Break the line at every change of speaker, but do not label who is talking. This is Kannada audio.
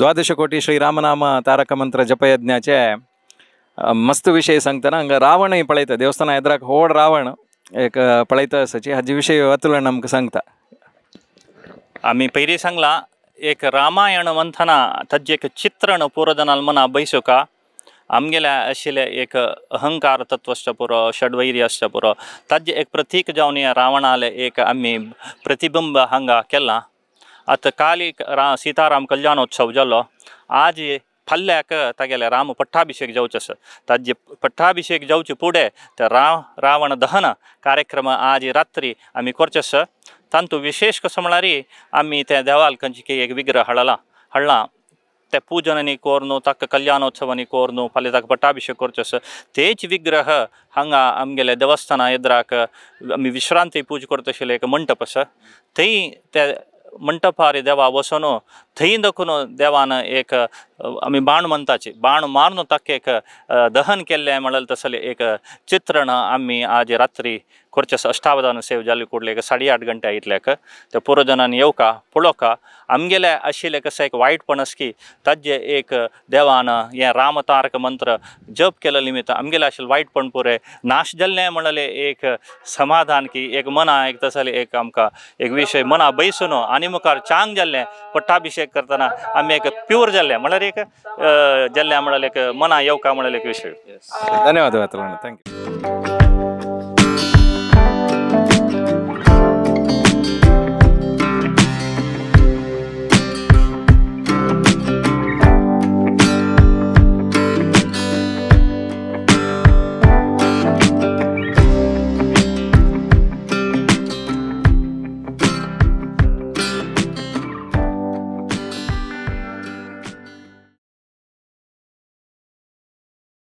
ದ್ವಾದಶಕೋಟಿ ಶ್ರೀರಾಮನಾಮ ತಾರಕ ಮಂತ್ರ ಜಪಯಜ್ಞಾಚೆ ಮಸ್ತ್ ವಿಷಯ ಸಂಗ್ತಾನ ಹಂಗೆ ರಾವಣ ಈ ಪಳೈತ, ದೇವಸ್ಥಾನ ಎದ್ರಾಕ ಹೋಡ್ ರಾವಣ, ಏಕ ಪಳೈತ ಸಚಿ ಹಜ್ ವಿಷಯ ಅತುಲ
ನಮ್ಗೆ ಸಂಗ್ತ ಆಮಿ ಪೈರಿ ಸಂಗ್ಲ, ಏಕ ರಾಮಾಯಣ ಮಂಥನ ತಜ್ಜೇಕ ಚಿತ್ರಣ ಪೂರದ ನಲ್ಮನ ಬಯಸುಕ आमगेले आशिल्ले एक अहंकार तत्वश्च पुरो षडवैर्यश्च पुरो ताजे एक प्रतीक जावन रावणाले एक आमी प्रतिबिंब हांगा केलां ಅತ್ ಖಾಲಿ ರಾ ಸೀತಾರಾಮ ಕಲ್ಯಾಣೋತ್ಸವ ಜಲ್ಲೋ ಆಜಿ फल्ल्याक तागेले राम पट्टाभिषेक जावचे आसा ताजे पट्टाभिषेक जावचे फुडें ते राव रावण दहन कार्यक्रम आज रात्री आमी करचे आसा तातूंत विशेष कसो म्हळ्यार आमी त्या देवाल खंयचे एक विग्रह हाडला हाडला ते पुजननी कोर न्हू ताका कल्याणोत्सवांनी कोर न्हू फाल्यां ताका पट्टाभिषेक करचो आसा तेच विग्रह हांगा आमगेल्या देवस्थाना एद्राक आमी विश्रांती पूज करता आशिल्ले एक मंटप आसा थंय ते ಮಂಟಪ ಹಾರಿ ದೇವ ವಸನು ಥೈಂದಕ್ಕೂ ದೇವಾನ ಏಕ आमी बाण म्हणताचे बाण मारून ताका एक दहन केल्लें म्हणलें तसलें एक चित्रण आमी आज रात्री करचें अष्टावधान सेव जाले कुडले एक साडे आठ घंटे इतल्याक ते पुरोजनान येवका पळोवका आमगेले आशिल्लें कसं एक वायटपणस की ताजे एक देवान हें रामतारक मंत्र जप केले निमित्त आमगेले आशिल्ले वायटपण पुरे. नाश जाल्लें म्हणलें एक समाधान की एक मना एक तसलें एक आमकां एक विशय मना बैसून आनी मुखार चांग जाल्लें पट्टाभिषेक करतना आमी एक प्यूर जाल्लें म्हळ्यार ಜಲ್ಲೆ ಮಾಡಲಿಕ್ಕೆ ಮನ ಯೌಕ ಮಾಡಲಿಕ್ಕೆ ವಿಷಯ.
ಧನ್ಯವಾದ ಥ್ಯಾಂಕ್ ಯು